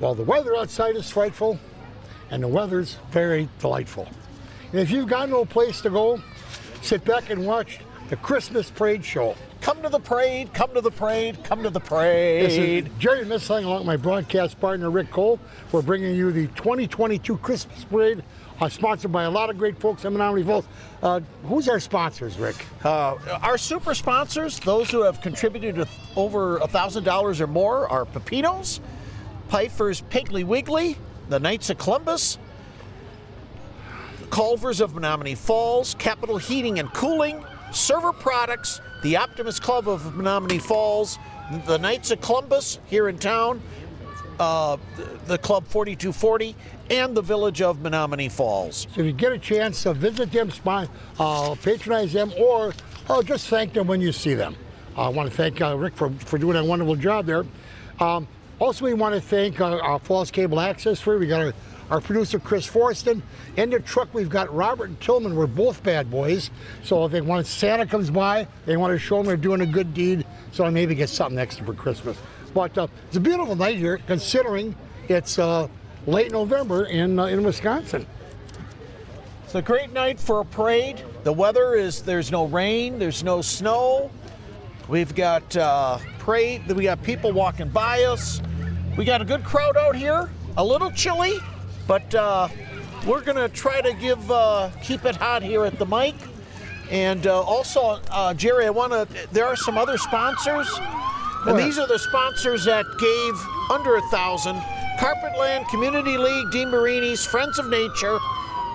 Well, the weather outside is frightful, and the weather's very delightful. And if you've got no place to go, sit back and watch the Christmas Parade Show. Come to the parade, come to the parade, come to the parade. This is Jerry Mislang along with my broadcast partner Rick Kohl. We're bringing you the 2022 Christmas Parade, uh, sponsored by a lot of great folks in Menomonee Falls. Uh, who's our sponsors, Rick? Uh, our super sponsors, those who have contributed to over $1,000 or more, are Pepinos, Pfeiffer's Piggly Wiggly, the Knights of Columbus, Culvers of Menomonee Falls, Capital Heating and Cooling, Server Products, the Optimist Club of Menomonee Falls, the Knights of Columbus here in town, uh, the Club 4240, and the Village of Menomonee Falls. So if you get a chance to visit them, uh, patronize them, or uh, just thank them when you see them. I want to thank uh, Rick for, for doing a wonderful job there. Um, also, we want to thank uh, our Falls Cable Access for we got our, our producer Chris Forston. In the truck, we've got Robert and Tillman. We're both bad boys. So if they want Santa comes by, they want to show them they're doing a good deed. So I maybe get something extra for Christmas. But uh, it's a beautiful night here, considering it's uh, late November in uh, in Wisconsin. It's a great night for a parade. The weather is there's no rain, there's no snow. We've got uh, parade. We got people walking by us. We got a good crowd out here. A little chilly, but uh, we're gonna try to give uh, keep it hot here at the mic. And uh, also, uh, Jerry, I want to. There are some other sponsors, and these are the sponsors that gave under a thousand: Carpetland Community League, Dean Marini's Friends of Nature,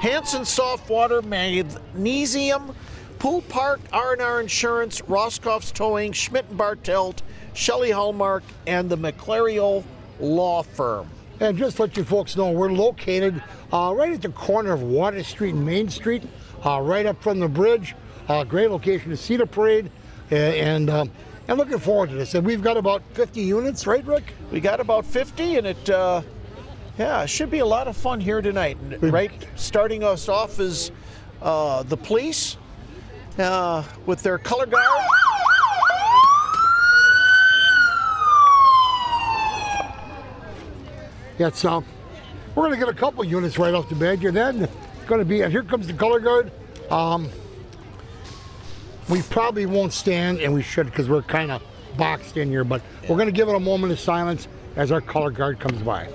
Hanson Softwater, Magnesium, Pool Park, R&R Insurance, Roscoff's Towing, Schmidt and Bartelt, Shelley Hallmark, and the McClario Law Firm. And just to let you folks know, we're located uh, right at the corner of Water Street and Main Street, uh, right up from the bridge. Uh, great location to see the parade, uh, and um, and looking forward to this. And we've got about 50 units, right, Rick? We got about 50, and it, uh, yeah, it should be a lot of fun here tonight. Right, starting us off is uh, the police uh, with their color guard. Uh, we're going to get a couple units right off the bat here. Then going to be, here comes the color guard. Um, we probably won't stand, and we should because we're kind of boxed in here, but we're going to give it a moment of silence as our color guard comes by.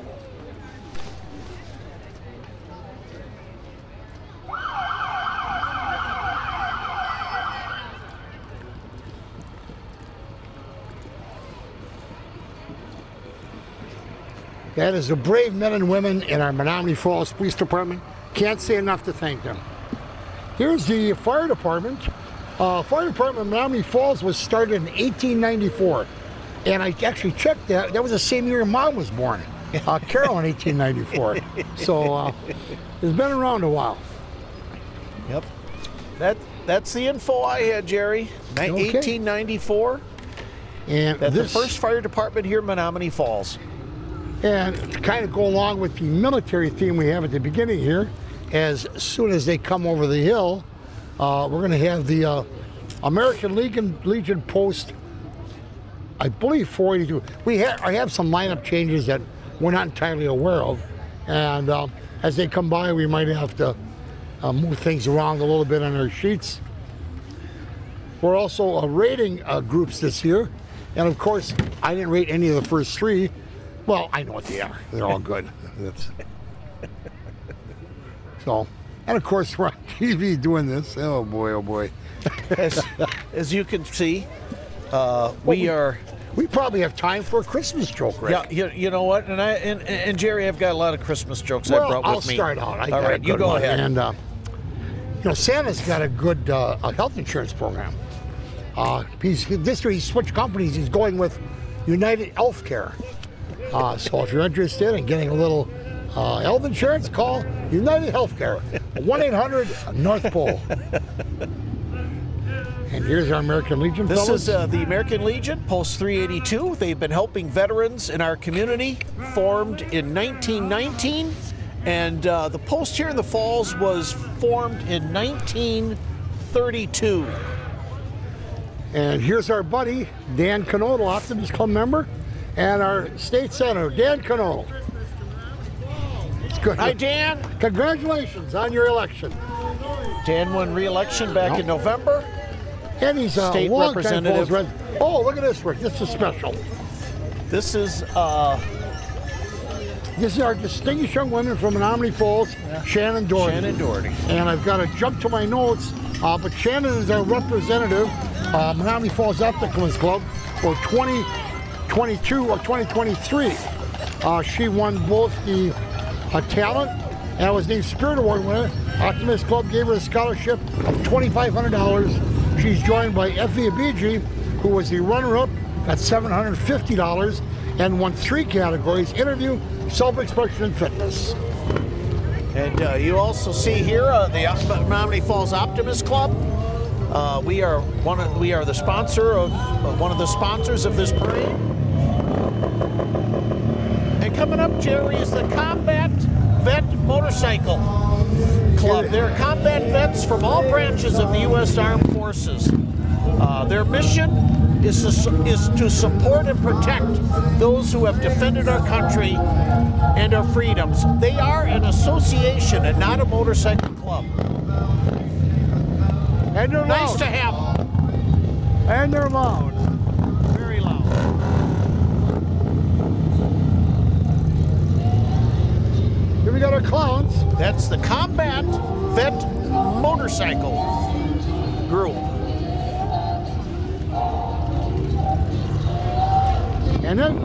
That is the brave men and women in our Menomonee Falls Police Department. Can't say enough to thank them. Here's the fire department. Uh, fire department Menomonee Falls was started in 1894. And I actually checked that. That was the same year mom was born. Uh, Carol in 1894. So uh, it's been around a while. Yep. That that's the info I had, Jerry. Okay. 1894. And That's the first fire department here in Menomonee Falls. And to kind of go along with the military theme we have at the beginning here, as soon as they come over the hill, uh, we're going to have the uh, American Legion Legion Post. I believe 482. We have I have some lineup changes that we're not entirely aware of, and uh, as they come by, we might have to uh, move things around a little bit on our sheets. We're also uh, rating uh, groups this year, and of course, I didn't rate any of the first three. Well, I know what they are. They're all good. That's so, and of course, we're on TV doing this. Oh boy, oh boy. As, as you can see, uh, we are. We probably have time for a Christmas joke, right? Yeah, you, you know what? And I and, and Jerry, I've got a lot of Christmas jokes I brought I'll with me. start out. I All right, you go one. ahead. And uh, you know, Santa's got a good uh, a health insurance program. Uh, he's this year he switched companies. He's going with United Healthcare. Uh, so if you're interested in getting a little uh, health insurance, call United Healthcare, one eight hundred North Pole. And here's our American Legion. This fellas. is uh, the American Legion, Post 382. They've been helping veterans in our community, formed in 1919. And uh, the post here in the Falls was formed in 1932. And here's our buddy, Dan Knodl, Optimist Club member, and our state senator, Dan Knodl. It's good. Hi, Dan. Congratulations on your election. Dan won re-election back in November. And he's a State representative. Oh, look at this, Rick. This is special. This is uh, This is our distinguished young woman from Menomonee Falls, Shannon Doherty. Shannon Doherty. And I've got to jump to my notes, uh, but Shannon is our representative, uh, Menomonee Falls Opticals Club for 2022 or 2023. Uh, she won both the uh, talent and was named Spirit Award winner. Optimist Club gave her a scholarship of $2,500. She's joined by Effie Abiji, who was the runner-up at $750 and won three categories, interview, self-expression, and fitness. And uh, you also see here uh, the Menomonee Falls Optimist Club. Uh, we are one. Of, we are the sponsor of uh, one of the sponsors of this parade. And coming up, Jerry, is the Combat Vet Motorcycle Club. They're combat vets from all branches of the U.S. Armed Forces. Uh, their mission is to, is to support and protect those who have defended our country and our freedoms. They are an association and not a motorcycle club. And they're Nice loud. to have them. And they're loud. Very loud. Here we got our clowns. That's the Combat Vet Motorcycle Group. And then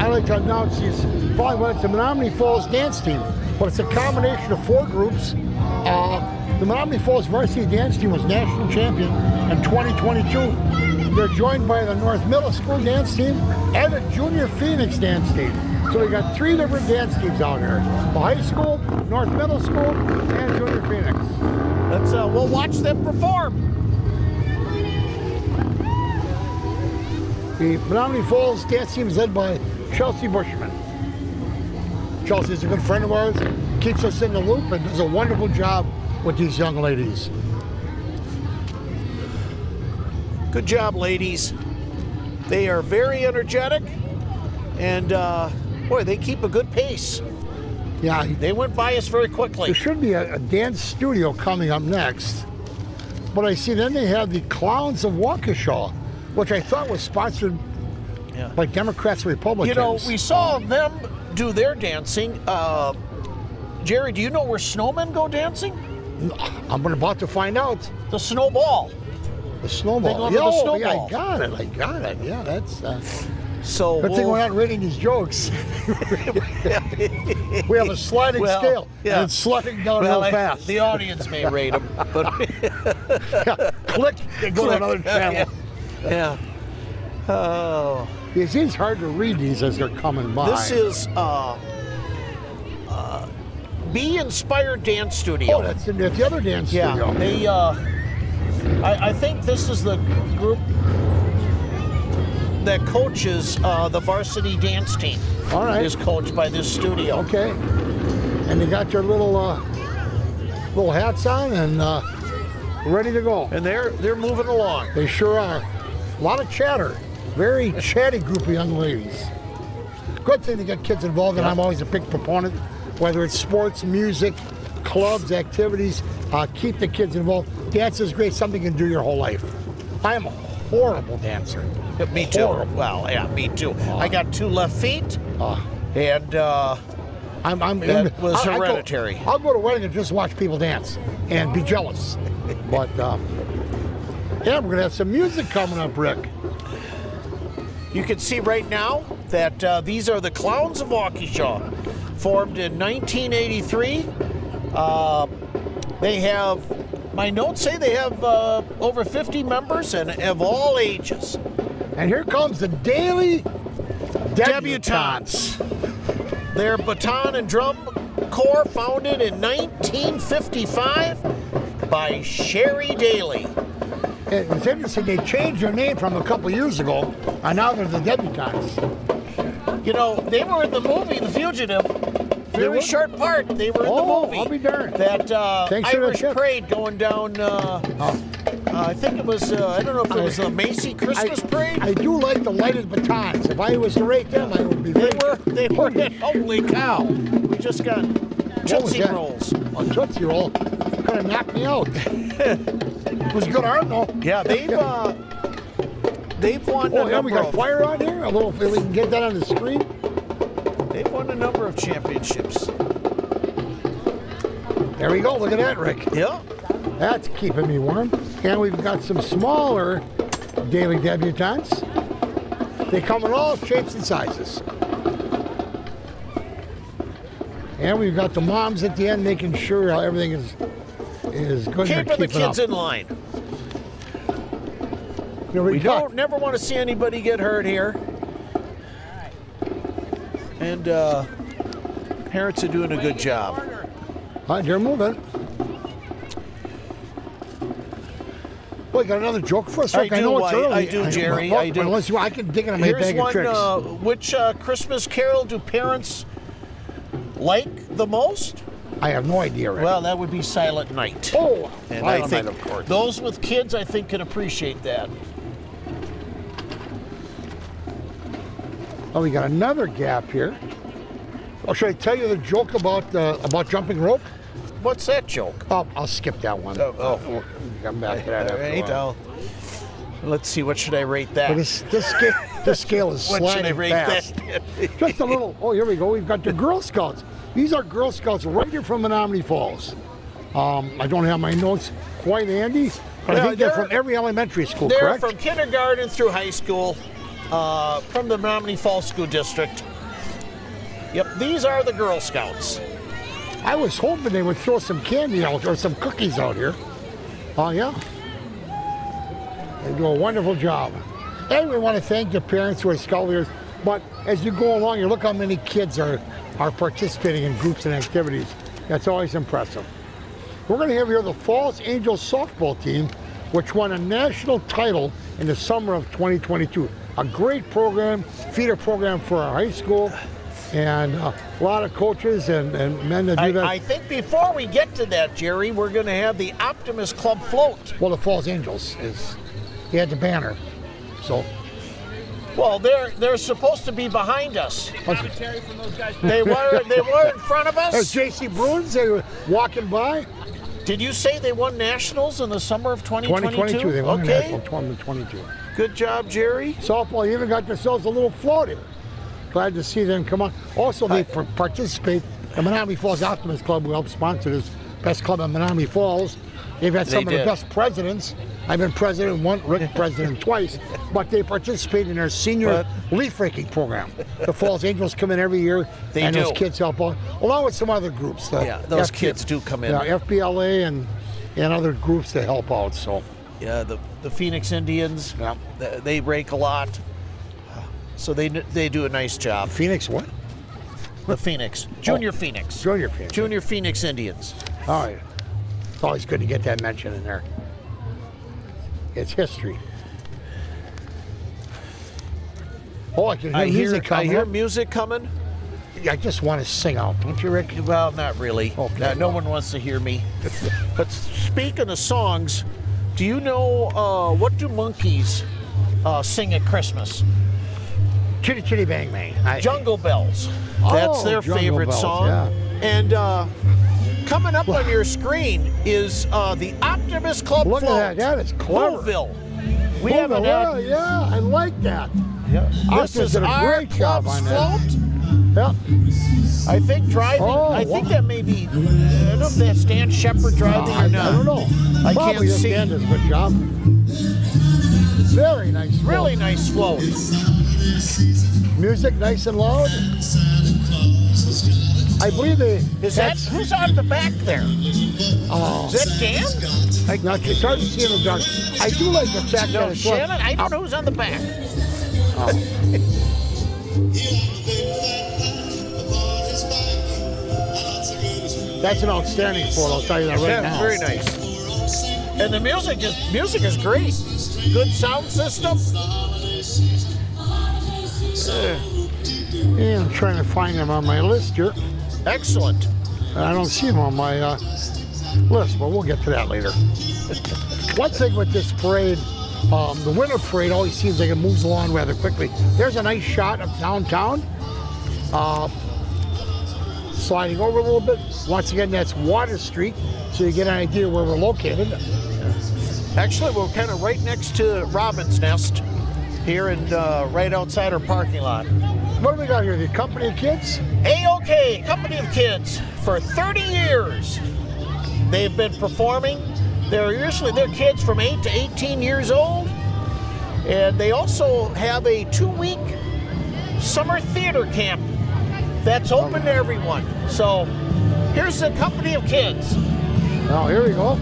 I like to announce these well, it's the Menomonee Falls dance team, but it's a combination of four groups. Uh, the Menomonee Falls varsity dance team was national champion in 2022. They're joined by the North Middle School dance team and the Junior Phoenix dance team. So we got three different dance teams out here: the high school, North Middle School, and Junior Phoenix. Let's uh, we'll watch them perform. The Menomonee Falls dance team is led by Chelsea Bushman. Chelsea's a good friend of ours, keeps us in the loop, and does a wonderful job with these young ladies. Good job, ladies. They are very energetic, and uh, boy, they keep a good pace. Yeah, They went by us very quickly. there should be a, a dance studio coming up next. But I see then they have the Clowns of Waukesha, which I thought was sponsored Yeah. by Democrats and Republicans. You know, we saw them do their dancing. Uh, Jerry, do you know where snowmen go dancing? I'm about to find out. The snowball. The snowball. They go to the oh, snowball. Yeah, I got it. I got it. Yeah, that's. Uh, So good thing we'll- we're not reading these jokes. we have a sliding Well, scale, yeah. and it's sliding down well, real I- fast. the audience may rate them, but Click and go to another channel. yeah. Oh, It's, it's hard to read these as they're coming by. this is uh, uh, Be Inspired Dance Studio. Oh, that's, the- that's the other dance yeah, studio. they. Uh, I, I think this is the group that coaches uh, the varsity dance team. All right. Is coached by this studio. Okay. And they got your little uh, little hats on and uh, ready to go. And they're they're moving along. They sure are. A lot of chatter. Very chatty group of young ladies. Good thing to get kids involved, and. I'm always a big proponent, whether it's sports, music, clubs, activities, uh, keep the kids involved. Dance is great, something you can do your whole life. I am a horrible dancer. Me too. Horrible. Well, yeah, me too. I got two left feet, Uh, and uh, I'm, I'm That was I- I go- hereditary. I'll go to a wedding and just watch people dance and be jealous. but uh, yeah, we're gonna have some music coming up, Rick. you can see right now that uh, these are the Clowns of Waukesha, formed in 1983. Uh, they have, my notes say they have uh, over 50 members and of all ages. And here comes the Daly Debutantes. Their baton and drum corps founded in 1955 by Sherry Daly. It's interesting. They changed their name from a couple years ago, and now they're the debutantes. You know, they were in the movie The Fugitive. Very short part. They were in Oh, the movie. I'll be darned. That uh, the Irish parade going down. Uh, Oh. uh, I think it was. Uh, I don't know if it was a Macy Christmas I, parade. I do like the lighted batons. If I was to rate them, I would be they very were. They were. Holy cow! We just got Tootsie? Rolls. A Tootsie Roll. Could have knocked me out. it was good art, though. Yeah, they've uh, they've won Oh, yeah, we got of fire on here. A little, if we can get that on the screen. Won a number of championships. There we go. Look at that, Rick. Yeah. That's keeping me warm. And we've got some smaller Daly debutantes. They come in all shapes and sizes. And we've got the moms at the end making sure everything is is good. Keeping the kids up. in line. Here we, We don't never want to see anybody get hurt here. And uh, parents are doing a good job. All right, they're moving. Well, you got another joke for us, I do, know it's I- early. I do, Jerry, well, I do. Unless you, I can dig in my Here's bag of one. tricks. Uh, which uh, Christmas carol do parents like the most? I have no idea, Rick. Well, that would be Silent Night. oh, And Silent I think Night, of course. those with kids, I think, can appreciate that. Oh, we got another gap here. Oh, should I tell you the joke about uh, about jumping rope? What's that joke? Oh, I'll skip that one. Oh, oh. Come back to that All right. I'll- let's see. What should I rate that? But this this scale, this scale is what should I rate fast. that? Just a little. Oh, here we go. We've got the Girl Scouts. These are Girl Scouts right here from Menomonee Falls. Um, I don't have my notes quite handy, but Yeah, I think they're, they're- from every elementary school, They're correct? from kindergarten through high school, uh, from the Menomonee Falls School District. Yep, these are the Girl Scouts. I was hoping they would throw some candy out or some cookies out here. Oh, yeah. They do a wonderful job. And we want to thank the parents who are scout leaders. But as you go along, you look how many kids are, are participating in groups and activities. That's always impressive. We're going to have here the Falls Angels softball team, which won a national title in the summer of 2022. A great program, feeder program for our high school, and uh, a lot of coaches and, and men that do I, that. I think before we get to that, Jerry, we're going to have the Optimist Club float. Well, the Falls Angels is he had the banner, so Well, they're they're supposed to be behind us. there's They were they were in front of us. J.C. Bruins. They were walking by. Did you say they won nationals in the summer of 2022? 2022. They won okay. national tournament. 22. Good job, Jerry. Softball even got themselves a little float. Glad to see them come on. Also, they par- participate. The Menomonee Falls Optimist Club, who helped sponsor this best club in Menomonee Falls. They've had some They of the best presidents. I've been president one, Rick president twice, but they participate in their senior leaf raking program. The Falls Angels come in every year, They and those kids help out, along with some other groups. Yeah, those kids do come in. Yeah, FBLA and and other groups that help out. So Yeah, the the Phoenix Indians. Yeah. th- They rake a lot. So they they do a nice job. Phoenix, what? The Phoenix, Junior oh. Phoenix, Junior Phoenix. Junior Phoenix Indians. All right. It's always good to get that mention in there. It's history. Oh, I can hear I hear music I coming hear music coming. I just want to sing out, don't you, Rick? Well, not really. Okay. No, no one wants to hear me. but speaking of songs, do you know uh, what do monkeys uh, sing at Christmas? Chitty Chitty Bang Bang. I, Jungle Bells. That's Oh, their favorite Bells, song. yeah. And uh, coming up on your screen is uh, the Optimist Club Look at that. That is clever. Louisville. We Oh, haven't well, had. yeah, I like that. This Optimist is did a our great job club's on that. float. Yeah. I think driving. Oh, I think that may be. I don't know if that's Stan Shepard driving I, or not. I don't know. I Probably can't this see. band does a good job. Very nice. float. Really nice float. Music nice and loud. I believe they. Is that that's- who's on the back there? Oh. Is that Dan? I, now, it's hard to see in the dark. I do like the fact No, that it's Shannon. I don't know who's on the back. Oh. That's an outstanding photo. I'll tell you that right Yeah, now. very nice. And the music is music is great. Good sound system. Yeah, I'm trying to find them on my list here. Excellent. I don't see them on my uh, list, but we'll get to that later. One thing with this parade, um, the winter parade always seems like it moves along rather quickly. There's a nice shot of downtown. Uh, sliding over a little bit. Once again, that's Water Street, so you get an idea where we're located. Actually, we're kind of right next to Robin's Nest here and uh, right outside our parking lot. What do we got here? The Company of Kids? A-OK, Company of Kids, for 30 years. They've been performing. They're usually they're kids from 8 to 18 years old. And they also have a two-week summer theater camp that's open to everyone. So here's the Company of Kids. Oh, here we go.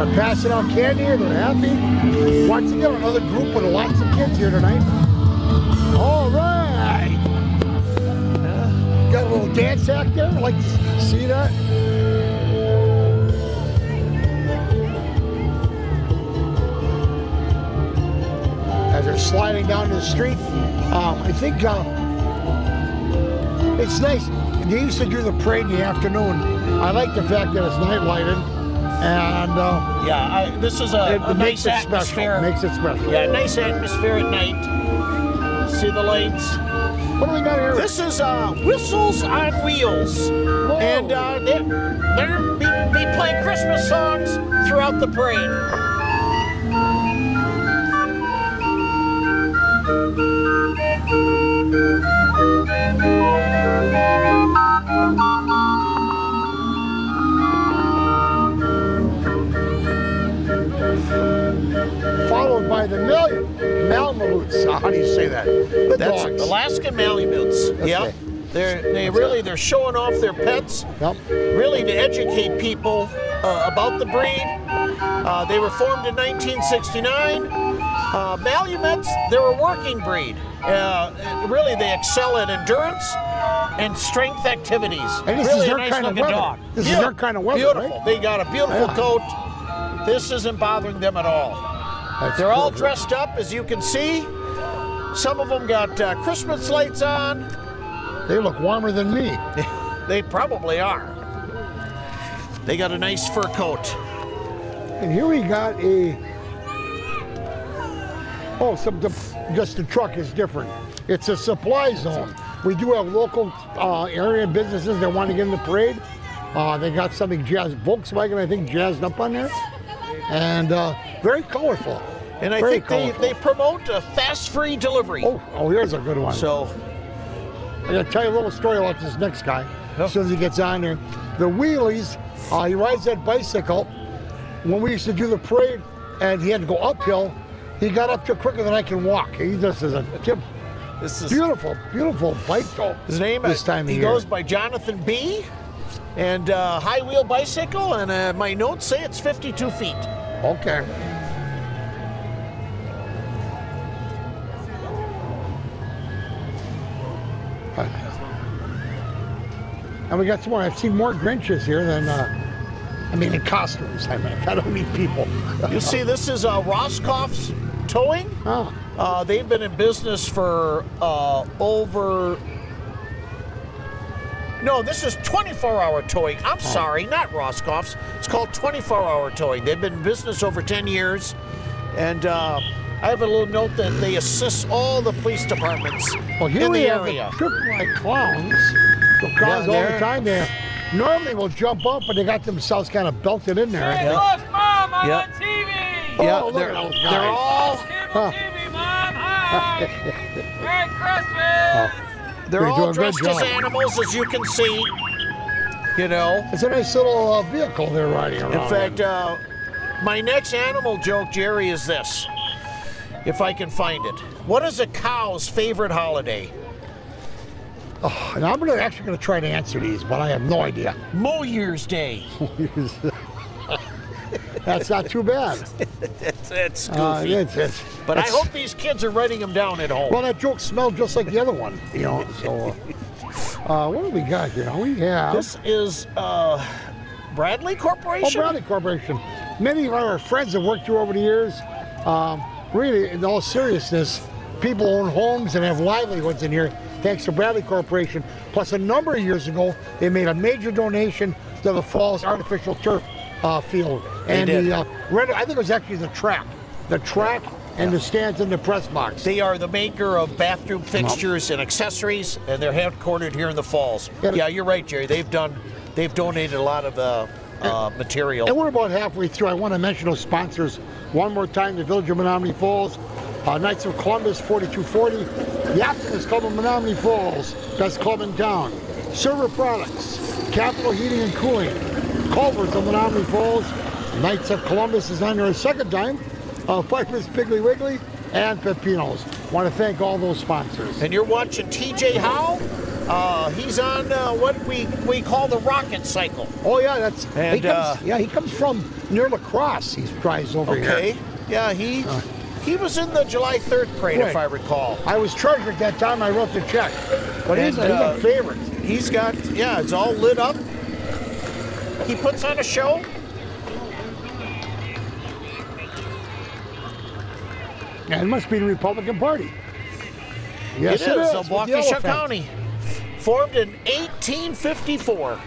They're passing out candy here. They're happy. Once again, another group with lots of kids here tonight. All right. Got a little dance act there. I'd like to see that. As they're sliding down the street, um, I think uh, it's nice. They used to do the parade in the afternoon. I like the fact that it's night lighted, and uh, Yeah, I, this is a, it, a makes nice it atmosphere. special. Makes it special. yeah, nice atmosphere at night. See the lights. What do we got here? This is uh, Whistles on Wheels. And uh, they, they're be, be playing Christmas songs throughout the parade. Followed by the million Malmaloots. Uh, How do you say that? The That's dogs. Alaskan Malamutes. Yeah. They're they really they're showing off their pets. Yep. Really to educate people uh, about the breed. Uh, they were formed in 1969. Uh, Malamutes, they're a working breed. Uh, really, they excel at endurance and strength activities. And this is really their a nice kind of looking weather. dog. This is their kind of weather, Beautiful. right? They got a beautiful Yeah. coat. This isn't bothering them at all. That's They're all dressed up, as you can see. Some of them got uh, Christmas lights on. They look warmer than me. They probably are. They got a nice fur coat. And here we got a. Oh, some the, just the truck is different. It's a supply zone. We do have local uh, area businesses that want to get in the parade. Uh, they got something jazz Volkswagen, I think, jazzed up on there, and uh, very colorful. And I very think they, colorful. they promote a fast free delivery. Oh, oh, here's a good one. So, I gotta tell you a little story about this next guy. Yeah. As soon as he gets on there, the wheelies. Uh, he rides that bicycle. When we used to do the parade, and he had to go uphill, he got up there quicker than I can walk. He just is a tip, this is beautiful, beautiful bike though. his name. this time of he goes by Jonathan B. And uh, high wheel bicycle, and uh, my notes say it's 52 feet. Okay. And we got some more. I've seen more Grinches here than, uh, I mean, in costumes. I mean, I don't mean people. You see, this is uh, Roscoff's Towing. oh, Uh, they've been in business for uh, over. No, this is 24 hour towing. I'm sorry, not Roscoff's. It's called 24 hour towing. They've been in business over 10 years. And uh, I have a little note that they assist all the police departments well, here in we the have area. triple like clowns. The clowns all the time. They normally will jump up, but they got themselves kind of belted in there. Hey, Yeah. look, Mom, I'm Yeah. on TV. Yeah, Oh, look they're, at those they're all Cable TV, Mom. Hi. Merry Christmas. they're They're all doing a good dressed as animals, as you can see. You know. It's a nice little uh, vehicle they're riding around. In fact, uh, my next animal joke, Jerry, is this. If I can find it. What is a cow's favorite holiday? And I'm gonna, actually going to try to answer these, but I have no idea. Mo Year's Day. That's not too bad. It's, it's goofy. Uh, it's, it's, but I hope these kids are writing them down at home. Well, that joke smelled just like the other one, you know. So, uh, uh, what do we got here? We have this is uh, Bradley oh, Corporation. Bradley Corporation. Many of our friends have worked here over the years. Um, really, in all seriousness, people own homes and have livelihoods in here thanks to Bradley Corporation. Plus, a number of years ago, they made a major donation to the Falls Artificial Turf uh, Field. And the uh, I think it was actually the track. The track and the stands in the press box. They are the maker of bathroom fixtures and accessories, and they're headquartered here in the Falls. Yeah. Yeah, you're right, Jerry. They've done, they've donated a lot of uh, uh, material. And we're about halfway through. I want to mention those sponsors one more time. The Village of Menomonee Falls, uh, Knights of Columbus 4240, the Optimist Club of Menomonee Falls, best club in town. Server Products, Capital Heating and Cooling, Culver's of Menomonee Falls, Knights of Columbus is on their second time, uh, Pfeiffer's Piggly Wiggly, and Pepinos. Want to thank all those sponsors. And you're watching TJ Howe. Uh, he's on uh, what we, we call the rocket cycle. Oh yeah, that's he And, comes, uh, yeah he comes from near La Crosse. He drives over Okay. here. Yeah, he he was in the July 3rd parade, if I recall. I was treasurer at that time. I wrote the check, but he's, And, a, he's uh, a favorite. He's got, yeah, it's all lit up. He puts on a show. And it must be the Republican Party. Yes, it is, with of Waukesha. County. Formed in 1854.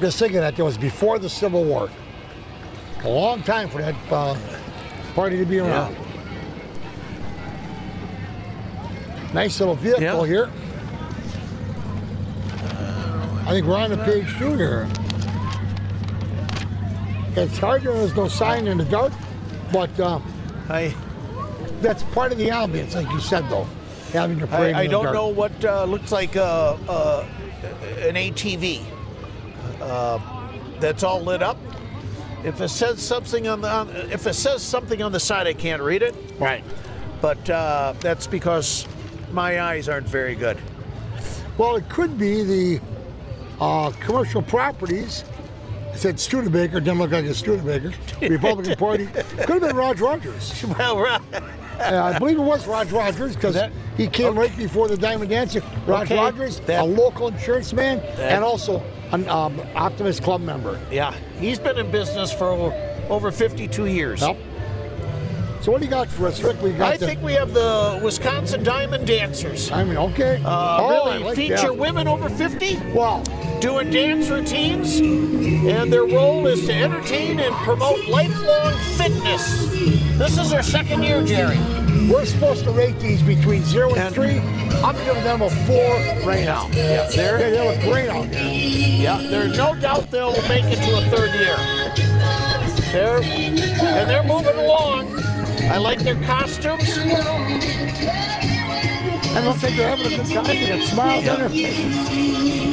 Just thinking that that was before the Civil War. A long time for that uh, party to be around. Nice little vehicle Yeah. here. I think we're on the page two here. It's hard, there's no sign in the dark, but uh, I, that's part of the ambience, like you said, though. Having your parade I, I don't know what uh, looks like uh, uh, an ATV. Uh, that's all lit up. If it says something on the on, if it says something on the side, I can't read it. Right. But uh, that's because my eyes aren't very good. Well, it could be the uh, commercial properties. It said Studebaker, didn't look like a Studebaker. Republican Party. Could have been Raj Rogers. Well, right. Uh, I believe it was Raj Rogers because he came right before the Diamond Dancer. Raj Okay, Rogers, that- a local insurance man, That- and also an um, Optimist Club member. Yeah, he's been in business for over, over 52 years. Yep. So what do you got for us, Rick? We got I the, think we have the Wisconsin Diamond Dancers. I mean, okay. Uh, oh, really like feature that. women over 50 Well, doing dance routines, and their role is to entertain and promote lifelong fitness. This is their second year, Jerry. we're supposed to rate these between zero and, And- three. I'm giving them a four right now. Yeah, they're- they, look great out there. Yeah, there's no doubt they'll make it to a third year. They're and they're moving along. I like their costumes. I don't think they're having a good time. They got smiles on their faces.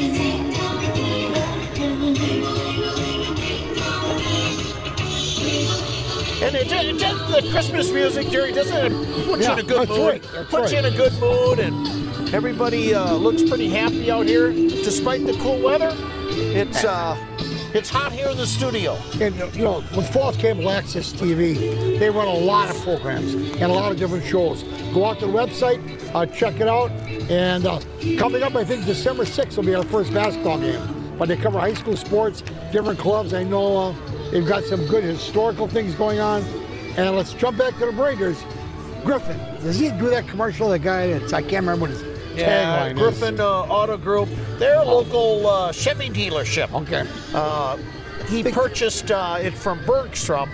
And it just, it just the Christmas music, Jerry, doesn't it put you in a good mood? right, Puts you in a good mood, and everybody uh, looks pretty happy out here, despite the cool weather. It's uh, it's hot here in the studio. And you know, with Falls Cable Access TV, they run a lot of programs and a lot of different shows. Go out to the website, uh, check it out. And uh, coming up, I think December 6th will be our first basketball game. But they cover high school sports, different clubs. I know uh, they've got some good historical things going on. And let's jump back to the Breakers. Griffin, does he do that commercial? The guy that's I can't remember what his Yeah, tagline Griffin uh, Auto Group. They're a local uh, Chevy dealership. Okay. Uh, he purchased uh, it from Bergstrom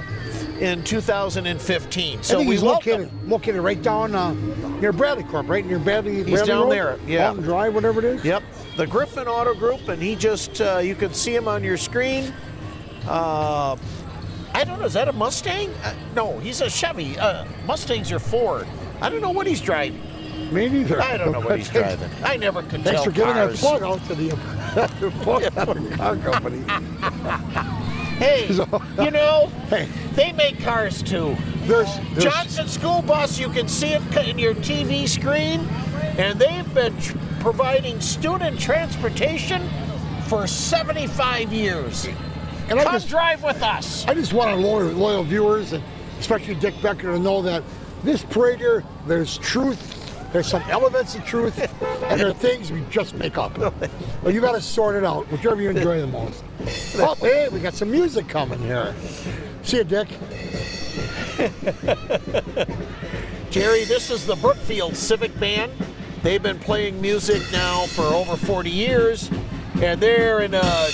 in 2015. I So we he's located located right down uh, near Bradley Corp, right near Bradley. He's Bradley down Road? there, yeah. Mountain Drive, whatever it is. Yep, the Griffin Auto Group, and he just uh, you can see him on your screen. Uh, I don't know, is that a Mustang? Uh, no, he's a Chevy. Uh, Mustangs are Ford. I don't know what he's driving. Me neither. I don't know what he's driving. I never could Thanks tell for giving that cars. plug out to the, the plug out to the car company. Hey, So- you know, Hey. they make cars too. There's, there's Johnson School Bus, you can see it in your TV screen, and they've been tr- providing student transportation for 75 years. And I just, drive with us. I just want our loyal, loyal viewers, and especially Dick Becker, to know that this parade here, there's truth, there's some elements of truth, and there are things we just make up. Well, you got to sort it out, whichever you enjoy the most. Oh, hey, we got some music coming here. See you, Dick. Jerry, this is the Brookfield Civic Band. They've been playing music now for over 40 years, and they're in a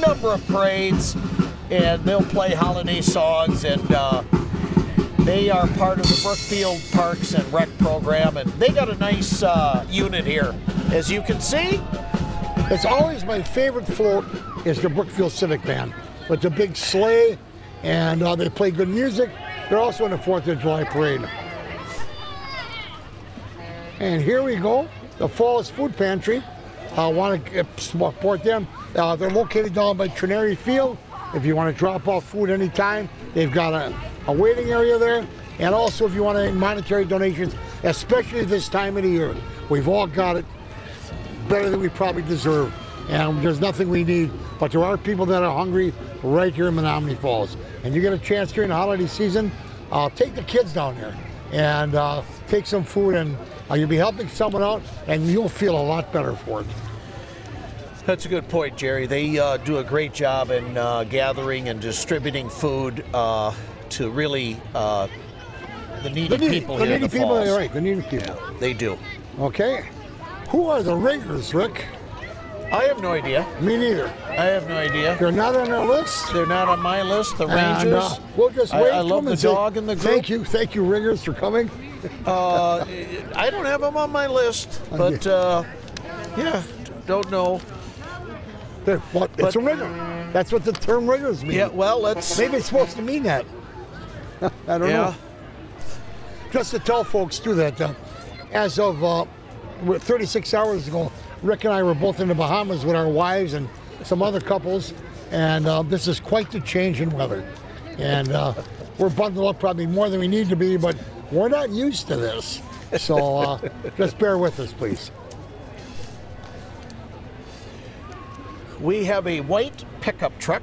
number of parades, and they'll play holiday songs. And uh, They are part of the Brookfield Parks and Rec program, and they got a nice uh, unit here. As you can see, It's always my favorite float is the Brookfield Civic Band. With the big sleigh, and uh, they play good music. They're also in the Fourth of July parade. And here we go, the Falls Food Pantry. I want to support them. Uh, they're located down by Trinary Field. If you want to drop off food anytime, they've got a, a waiting area there. And also, if you want any monetary donations, especially this time of the year, we've all got it better than we probably deserve. And there's nothing we need, but there are people that are hungry right here in Menomonee Falls. And you get a chance during the holiday season, uh, take the kids down there and uh, take some food, and uh, you'll be helping someone out, and you'll feel a lot better for it. That's a good point, Jerry. They uh, do a great job in uh, gathering and distributing food uh, to really uh, the needy The needy, people the here needy the people, falls. right? The needy people. They do. Okay. Who are the Ringers, Rick? I have no idea. Me neither. I have no idea. They're not on our list. They're not on my list. The And, Rangers. uh, we'll just I- wait I, for love the and say, dog in the group. Thank you, thank you, Ringers, for coming. Uh, I don't have them on my list, but uh, yeah, don't know. They're- What? It's a Ringer. That's what the term Ringers means. Yeah, well, let's. Maybe it's supposed to mean that. I don't Yeah. know. Just to tell folks too that uh, as of uh, 36 hours ago, Rick and I were both in the Bahamas with our wives and some other couples, and uh, this is quite the change in weather. And uh, we're bundled up probably more than we need to be, but we're not used to this. So uh, just bear with us, please. We have a white pickup truck,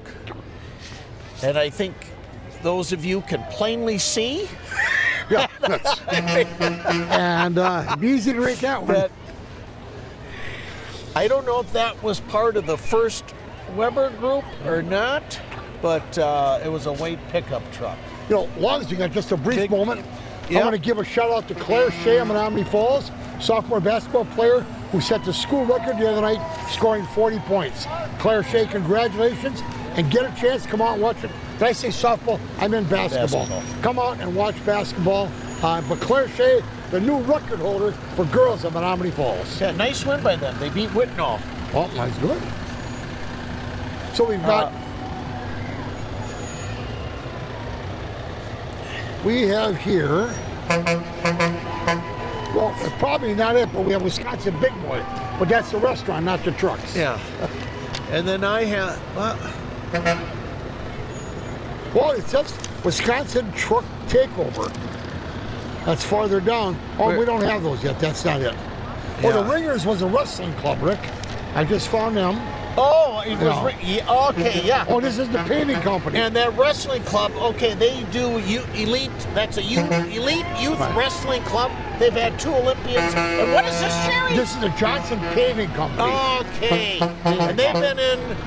and I think those of you can plainly see Yeah, and uh, be easy to rate that one. that. I don't know if that was part of the first Weber group or not, but uh, it was a white pickup truck. You know, long as you got just a brief Big- moment, I Yeah. want to give a shout out to Claire Shea of Menomonee Falls, sophomore basketball player who set the school record the other night, scoring 40 points. Claire Shea, congratulations, and get a chance to come out and watch it. Did I say softball? I meant basketball. Basketball. Come out and watch basketball. Uh, but Claire Shea, the new record holder for girls at Menomonee Falls. Yeah, nice win by them. They beat Whitnall. Oh, that's good. So we've got. Uh, we have here. Well, probably not it, but we have Wisconsin Big Boy. But that's the restaurant, not the trucks. Yeah. And then I have. Well, Well, it says Wisconsin Truck Takeover. That's farther down. Oh, Where- we don't have those yet. That's not it. Well, the Ringers was a wrestling club, Rick. I just found them. Oh, it was. No. re- yeah, okay, yeah. Oh, this is the paving company. And that wrestling club, okay, they do you, elite. That's a youth, elite youth Right. wrestling club. They've had two Olympians. And what is this, Jerry? this is the Johnson Paving Company. Okay, and they've been in.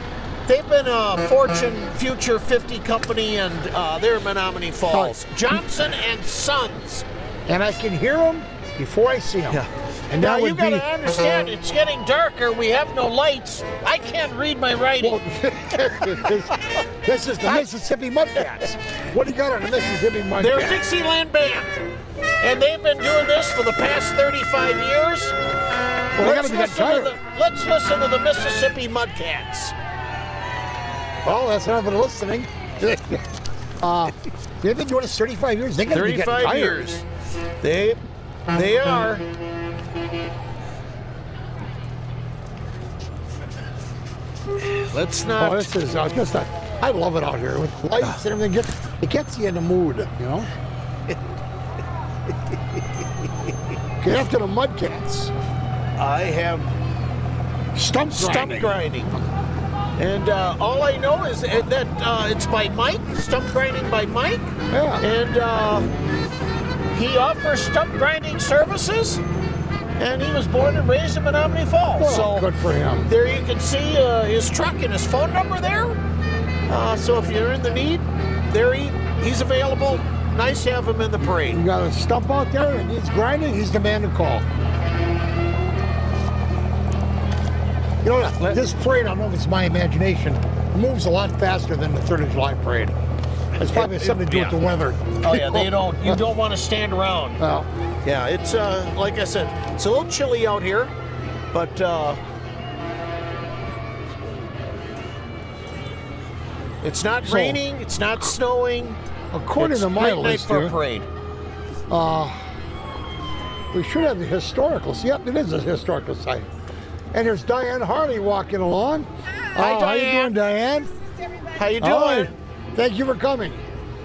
They've been a Fortune Future 50 company, and uh, they're in Menomonee Falls. Johnson and Sons. and I can hear them before I see them. Yeah. And Now you would got be to understand, it's getting darker. We have no lights. I can't read my writing. well, this, this is the Mississippi Mudcats. What do you got on the Mississippi Mudcats? They're a Dixieland band, and they've been doing this for the past 35 years. well, they gotta let's, be getting listen to tired. the, let's listen to the Mississippi Mudcats. Well, that's enough of the listening. uh, they've been doing this 35 years. They gotta be getting 35 tired. years. They, they are. Let's Oh, this is uh, just a, I love it out here with lights and everything. It gets, it gets you in the mood, you know. Get after the Mudcats. I have Stump stump grinding. grinding. And uh, all I know is that uh, it's by Mike, stump grinding by Mike. Yeah. And uh, he offers stump grinding services. And he was born and raised in Menomonee Falls. Well, so good for him. there you can see uh, his truck and his phone number there. Uh, so if you're in the need, there he, he's available. Nice to have him in the parade. You got a stump out there and he's grinding, he's the man to call. You know, this parade, I don't know if it's my imagination, moves a lot faster than the 3rd of July parade. It's probably something to do with the weather. Oh yeah, they don't. You don't want to stand around. Well, Yeah, it's uh, like I said, it's a little chilly out here, but uh, it's not So- raining, it's not snowing. according it's to my list for here, a parade. we should have the historical. Yep, it is a historical site. And there's Diane Harley walking along. Hi, Oh, How you doing, Diane? How you doing? Hi. Thank you for coming.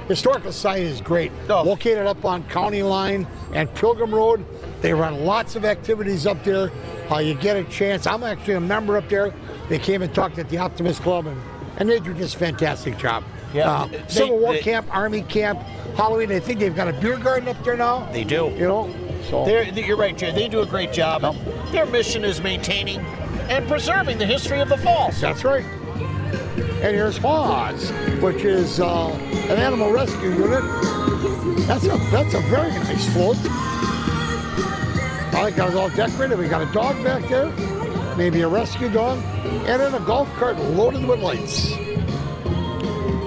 Historical site is great. Oh. Located up on County Line and Pilgrim Road. They run lots of activities up there. Uh, you get a chance. I'm actually a member up there. They came and talked at the Optimist Club, and, and they do just a fantastic job. Yeah, Uh, they- Civil War they- camp, Army camp, Halloween. I think they've got a beer garden up there now. They do. You know, so They're, you're right, Jerry. They do a great job. Their mission is maintaining and preserving the history of the falls. That's right. And here's HAWS, which is uh, an animal rescue unit. That's a that's a very nice float. I got it all decorated. We got a dog back there, maybe a rescue dog, and then a golf cart loaded with lights.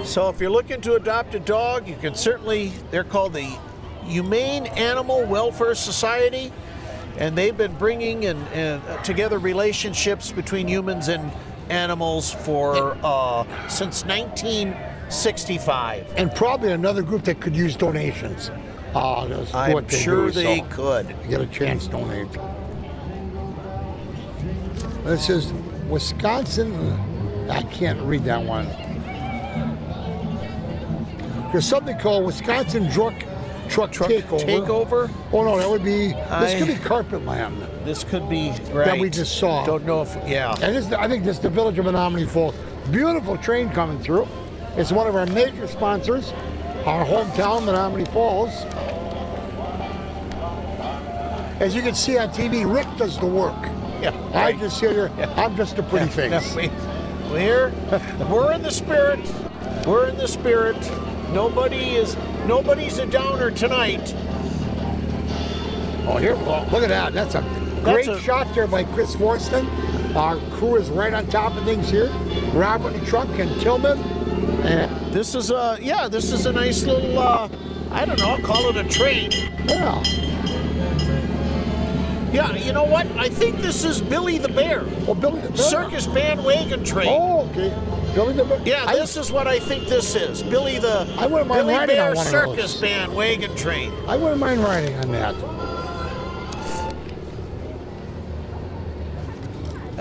So if you're looking to adopt a dog, you can certainly, they're called the Humane Animal Welfare Society, and they've been bringing and, and together relationships between humans and animals for uh, since 1965. And probably another group that could use donations. Uh, that's I'm what they sure do, they so could. get a chance, donate. This is Wisconsin. I can't read that one. There's something called Wisconsin Truck Truck, Truck Takeover. takeover. Oh no, that would be. This I- could be Carpet Land. This could be right. we just saw. Don't know if yeah. And this, I think this is the village of Menomonee Falls. Beautiful train coming through. It's one of our major sponsors, our hometown, Menomonee Falls. As you can see on TV, Rick does the work. Yeah. I right. just sit here, I'm just a pretty face. No, we, we're we're in the spirit. We're in the spirit. Nobody is nobody's a downer tonight. Oh, here, look at that. That's a great a- shot there by Chris Forston. Our crew is right on top of things here. Robert the Truck and Tillman. And, This is a yeah. This is a nice little. Uh, I don't know. I'll call it a train. yeah. Yeah. You know what? I think this is Billy the Bear. Oh, Billy the Bear. Circus bandwagon train. Oh, okay. Billy the Bear. Yeah, I- this is what I think this is. Billy the I wouldn't mind Billy riding on one Circus bandwagon train. I wouldn't mind riding on that.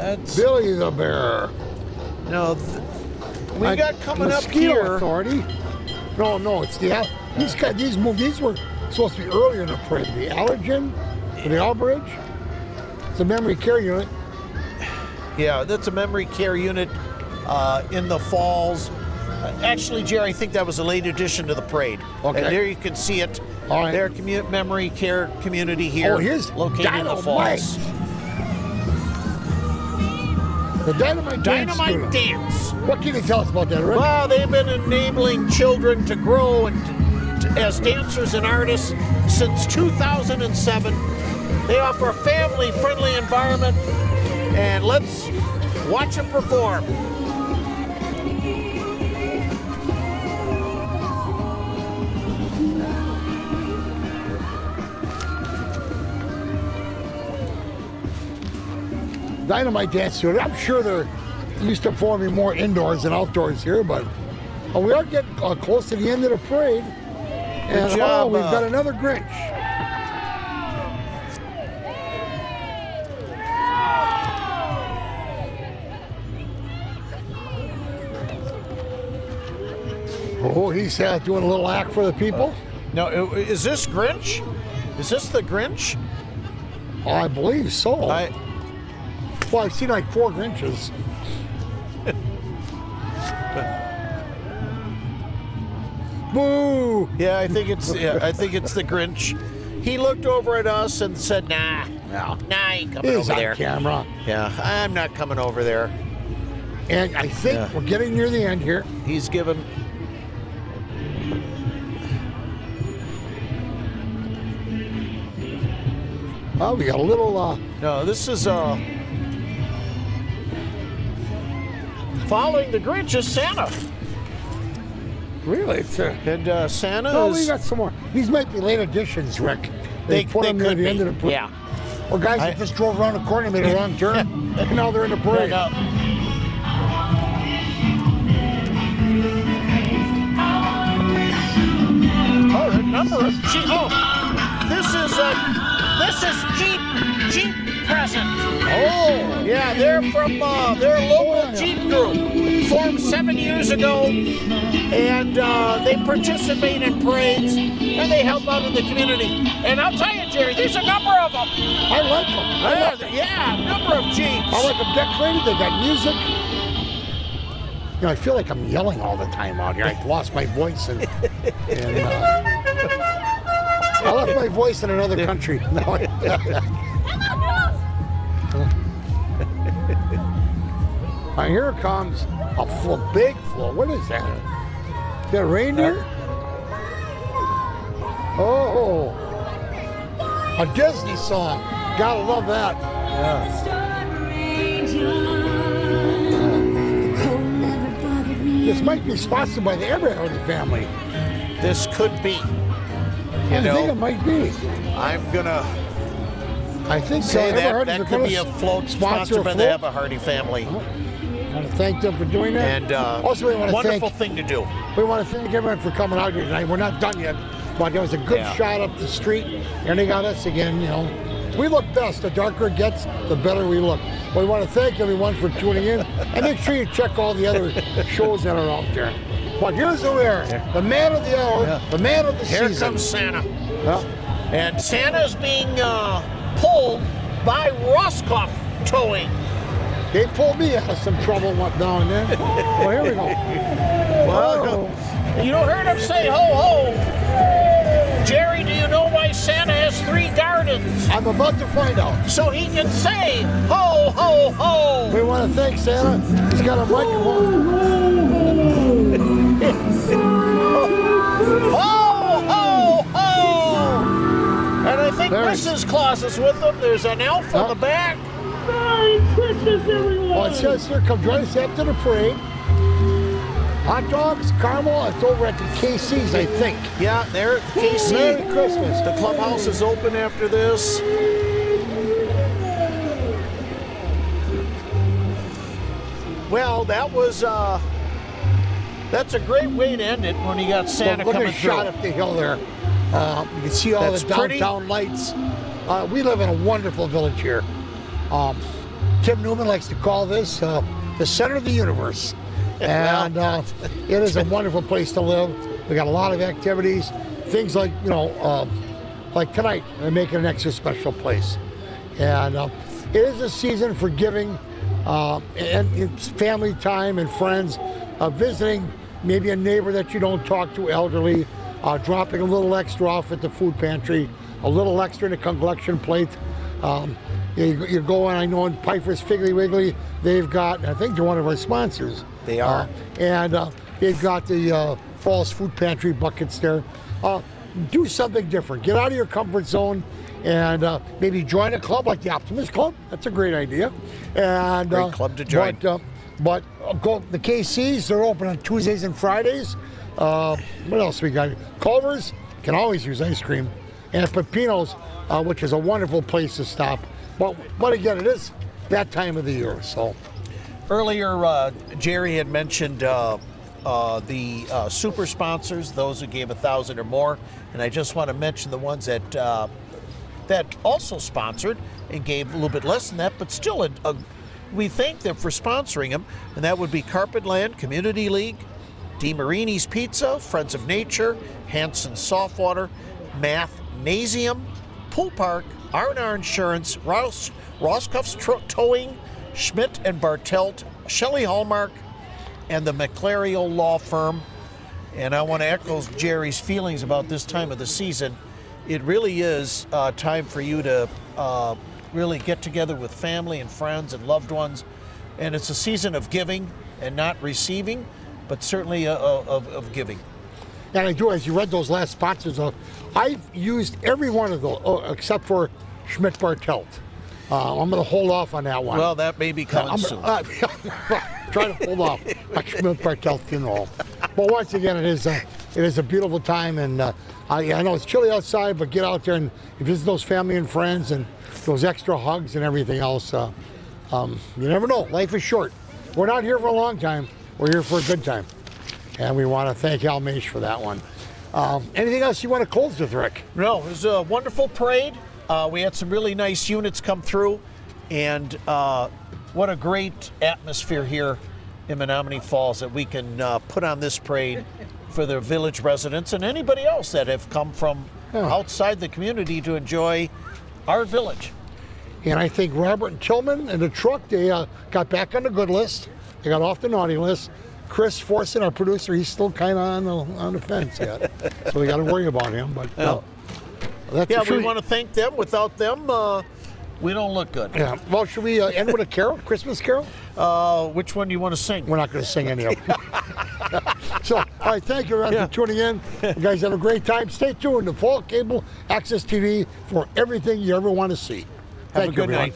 That's Billy the Bear. no. We Uh, got coming up here. Authority. No, no, it's the these got these move. These were supposed to be earlier in the parade. The allergen, for the Albridge. It's a memory care unit. Yeah, that's a memory care unit uh, in the falls. Uh, actually, Jerry, I think that was a late addition to the parade. Okay. And there you can see it. All right. Their commu- memory care community here, Oh, here's located in the falls. The Dynamite, Dance Dynamite Unit. Dance. What can you tell us about that, Rick? Well, they've been enabling children to grow and t- as dancers and artists since 2007. They offer a family-friendly environment, and let's watch them perform. Dynamite Dance Unit. I'm sure they're used to performing more indoors than outdoors here, but uh, we are getting uh, close to the end of the parade. And job, oh, we've uh, got another Grinch. Oh, he's uh, doing a little act for the people. Now, is this Grinch? Is this the Grinch? I believe so. I, well, I've seen like four Grinches. Boo! yeah, I think it's yeah, I think it's the Grinch. He looked over at us and said, "Nah, Yeah. nah, I ain't coming He's over on there." camera. Yeah, I'm not coming over there. And I think Yeah. we're getting near the end here. He's given. Oh, we got a little, uh, No, this is uh. Following the Grinch is Santa. Really? It's a, And uh, Santa Oh, we got some more. These might be late additions, Rick. They- They, put they them near could the be. end of the parade. Yeah. Or guys I- that just drove around the corner and made a wrong turn, and now they're in the parade. Yeah, no. Oh, the number of Jeep. Oh, this is a this is Jeep Jeep present. Oh, Yeah, they're from uh, they're local Oh. Jeep group formed seven years ago, and uh, they participate in parades and they help out in the community. And I'll tell you, Jerry, there's a number of them. I like them. I Yeah, like them. yeah, a number of Jeeps. I like them decorated. They got music. You know, I feel like I'm yelling all the time out here. I lost my voice and, and uh, I left my voice in another country. No, I- Now here comes a flo- big float. What is that? Is that reindeer? Oh, a Disney song. Gotta love that. This might be sponsored by the Eberhardy family. This could be. You I think it might be. I'm gonna I think say uh, that Eberhardy's that could be a float sponsored a by the float. Eberhardy family, I want to thank them for doing that. and uh, also, we want to wonderful thank thing to do. we want to thank everyone for coming out here tonight. We're not done yet, but there was a good Yeah. shot up the street, and they got us again. You know, we look best. The darker it gets, the better we look. We want to thank everyone for tuning in, and make sure you check all the other shows that are out there. But here's the winner, the man of the hour, Yeah. the man of the Here season. comes Santa, Yeah. and Santa's being uh, pulled by Roscoff Towing. They pulled me out of some trouble one now and then. well, here we go. Well, you don't heard him say ho ho. Jerry, do you know why Santa has three gardens? I'm about to find out. So he can say ho ho ho. We want to thank Santa. He's got a microphone. Ho ho ho. And I think Mrs. Claus is with them. There's an elf on Oh. the back. Merry Christmas, everyone! Well, it says here, come join us after the parade. Hot dogs, caramel. It's over at the KC's, I think. Yeah, there at KC. Merry Christmas. The clubhouse is open after this. Well, that was uh that's a great way to end it when you got Santa Look at coming a shot up the hill there. Uh, you can see all That's the pretty. downtown lights. Uh, we live in a wonderful village here. Um, Tim Newman likes to call this uh, the center of the universe. And uh, it is a wonderful place to live. We got a lot of activities, things like, you know, uh, like tonight, make it an extra special place. And uh, it is a season for giving uh, and it's family time and friends, uh, visiting maybe a neighbor that you don't talk to, elderly, uh, dropping a little extra off at the food pantry, a little extra in a collection plate. Um, you, you go in, I know in Piper's Piggly Wiggly, they've got, I think they're one of our sponsors. They are. Uh, and uh, they've got the uh, Falls Food Pantry buckets there. Uh, do something different. Get out of your comfort zone and uh, maybe join a club like the Optimist Club. That's a great idea. And Great uh, club to join. But, uh, but uh, go the KCs. They're open on Tuesdays and Fridays. Uh, what else we got? Culver's can always use ice cream, and Pepino's, uh, which is a wonderful place to stop. But but again, it is that time of the year. So Earlier, uh, Jerry had mentioned uh, uh, the uh, super sponsors, those who gave a thousand or more, and I just want to mention the ones that uh, that also sponsored and gave a little bit less than that, but still, a, a, we thank them for sponsoring them, and that would be Carpetland Community League, DeMarini's Pizza, Friends of Nature, Hanson Softwater, Mathnasium, Pool Park, R&R Insurance, Ross, Roscoff's Tro- Towing, Schmidt and Bartelt, Shelley Hallmark, and the McClario Law Firm. And I want to echo Jerry's feelings about this time of the season. It really is uh, time for you to uh, really get together with family and friends and loved ones. And it's a season of giving and not receiving, but certainly uh, of, of giving. And I do, as you read those last sponsors, uh, I've used every one of those oh, except for Schmidt Bartelt. Uh, I'm going to hold off on that one. Well, that may be coming soon. uh, trying to hold off on Schmidt Bartelt funeral. but once again, it is a, it is a beautiful time, and uh, I, I know it's chilly outside, but get out there and visit those family and friends, and those extra hugs and everything else. Uh, um, you never know. Life is short. We're not here for a long time. We're here for a good time, and we want to thank Al Maish for that one. Um, anything else you want to close with, Rick? No, it was a wonderful parade. Uh, we had some really nice units come through, and uh, what a great atmosphere here in Menomonee Falls that we can uh, put on this parade for the village residents and anybody else that have come from Yeah. outside the community to enjoy our village. And I think Robert and Tillman and the truck, they uh, got back on the good list. They got off the naughty list. Chris Forson, our producer, he's still kind of on the, on the fence yet. so we got to worry about him. But uh, that's Yeah, we want to thank them. Without them, uh, we don't look good. Yeah. Well, should we uh, end with a carol, Christmas carol? Uh, which one do you want to sing? We're not going to sing any of them. so, all right, thank you everyone Yeah. for tuning in. You guys have a great time. Stay tuned to Fall Cable Access TV for everything you ever want to see. Have Thank a good night.